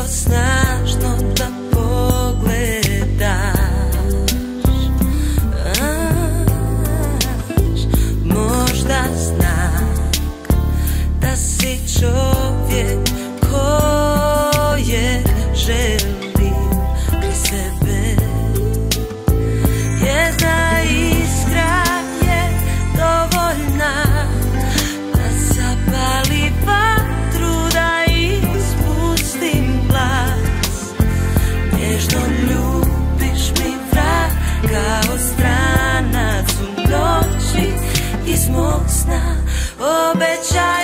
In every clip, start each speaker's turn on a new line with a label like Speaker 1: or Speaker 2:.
Speaker 1: your smile. mocna, obeczaj.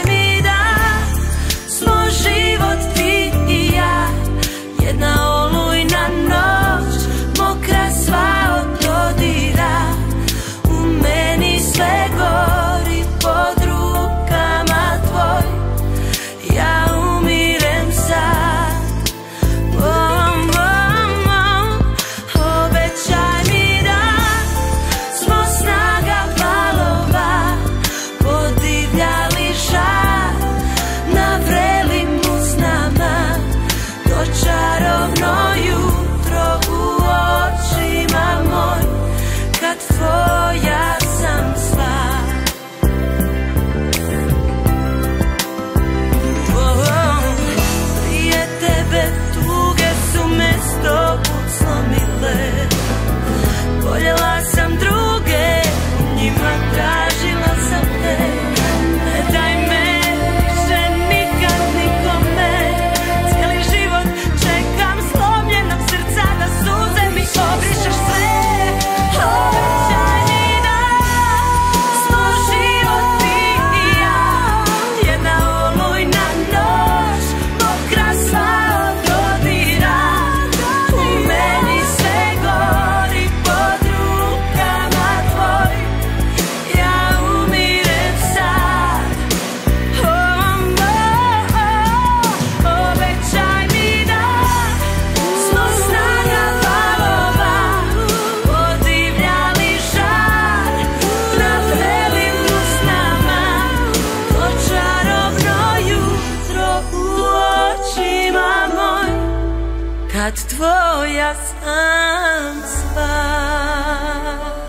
Speaker 1: to sam i me there. nad twoja sam swa.